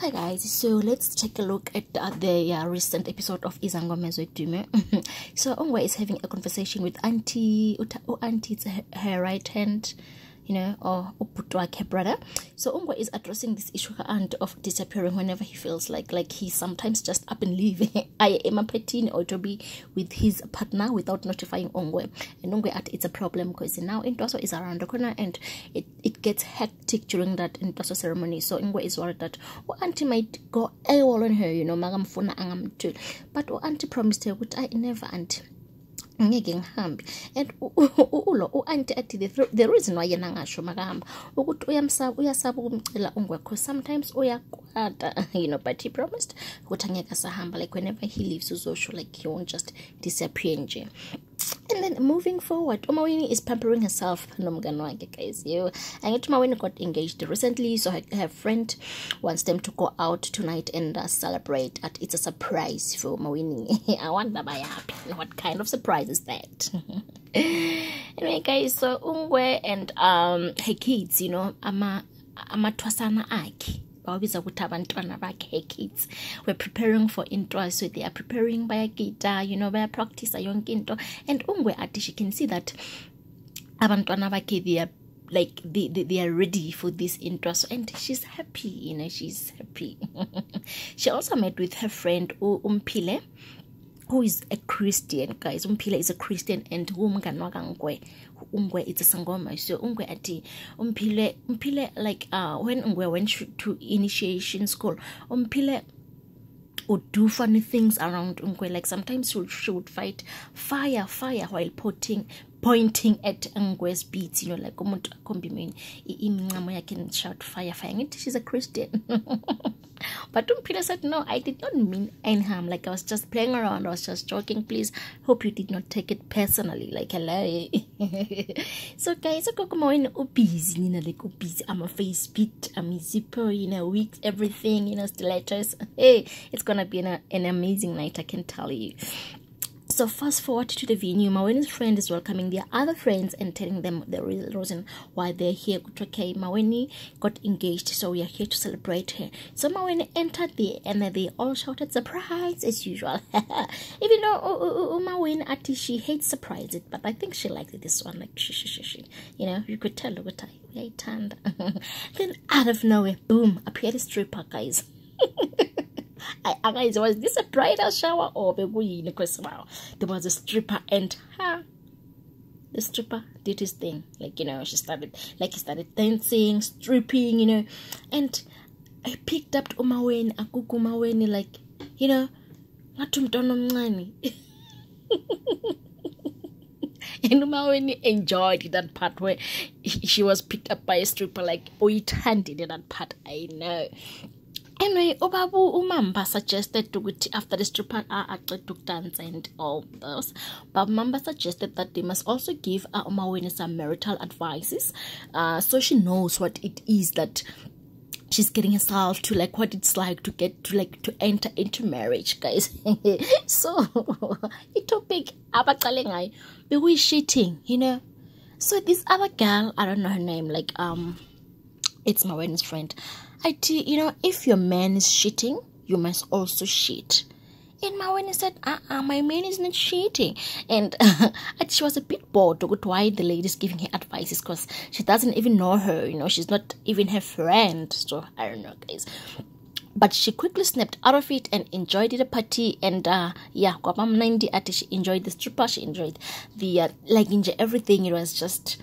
Hi guys, so let's take a look at uh, the uh, recent episode of Izangoma Zodumo. so Ongwe is having a conversation with Auntie, oh Auntie, it's her, her right hand you know, or Uputwake brother. So Ongwe is addressing this issue and of disappearing whenever he feels like like he's sometimes just up and leaving. I am a petting or to be with his partner without notifying Ongwe. And Ongwe at it's a problem because now Intwaso is around the corner and it, it gets hectic during that Intwaso ceremony. So Ongwe is worried that oh auntie might go AWOL on her, you know, magamfuna angam But oh auntie promised her, would I never auntie ngeke ngihambe and ulo u-anti athi the reason why yena ngasho makahamba ukuthi uyamsaba uyasaba ukumcela ungwekho sometimes uyakwata you know but he promised ukuthi angeke asahamba like whenever he leaves uzosho like he won't just disappear nje and then moving forward umawini is pampering herself nomngane wakhe guys you angithi umawini got engaged recently so her, her friend wants them to go out tonight and uh, celebrate at it's a surprise for mawini i wonder by happy. What kind of surprise is that? Anyway guys so ungwe and um her kids you know ama amathwasana akhe bawabiza ukuthi abantwana bakhe kids we're preparing for intwaso so they are preparing by bayagida you know bayapractice yonke into. And ungwe athi she can see that abantwana bakhe they are like they, they, they are ready for this intwaso. And she's happy you know she's happy. She also met with her friend umpile who is a christian guys? Umpile is a christian and umngani wakangwe ungwe it's a sangoma. So ungwe ati umphile umphile like uh when ungwe went to initiation school umphile would do funny things around ungwe like sometimes she would, she would fight fire fire while pointing pointing at Ngwe's beats, you know, like umuntu akhomba imincamo yakhe and shout fire fire. Ngithi she's a Christian. but Peter said, No, I did not mean any harm. Like I was just playing around, I was just joking. Please hope you did not take it personally. Like hello. so guys, I go when busy, you know, like busy. I'm a face beat, I'm a zipper, you know, weeks, everything, you know, stilettos. Hey, it's gonna be an, an amazing night, I can tell you. So fast forward to the venue. Maweni's friend is welcoming their other friends and telling them the real reason why they're here. Okay, Maweni got engaged, so we are here to celebrate her. So Maweni entered there and they all shouted surprise as usual. Even though oh, oh, oh, Maweni actually she hates surprises, but I think she liked this one. Like she, she, she, she. you know, you could tell what I turned. then out of nowhere, boom, appeared a stripper, guys. I, guys, was this a bridal shower or because wow, there was a stripper and her the stripper did his thing. Like, you know, she started like he started dancing, stripping, you know, and I picked up umaweni, akuku umaweni, like, you know, ngathi umntwana omncane. and umaweni enjoyed that part where she was picked up by a stripper, like, oh, it handed that part, I know. Anyway ubabu umamba suggested ukuthi after the stripper aqeda ukudance and all those. But mamba suggested that they must also give uh, umawini some marital advices uh, so she knows what it is that she's getting herself to like what it's like to get to like to enter into marriage guys. So itopic abaqale ngayo bekuyi-shitting you know. So this other girl i don't know her name like um it's my wedding's friend I you know, if your man is cheating, you must also cheat. And my when said, uh-uh, my man is not cheating. And uh, she was a bit bored to why the lady's giving her advice because she doesn't even know her, you know, she's not even her friend. So I don't know, guys. But she quickly snapped out of it and enjoyed the party. And uh, yeah, Kwapam 90 she enjoyed the stripper, she enjoyed the uh, like everything. It was just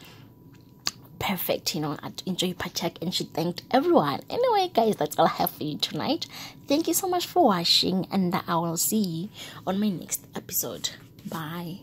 perfect you know i'd enjoy pachak and she thanked everyone. Anyway guys that's all i have for you tonight. Thank you so much for watching and i will see you on my next episode. Bye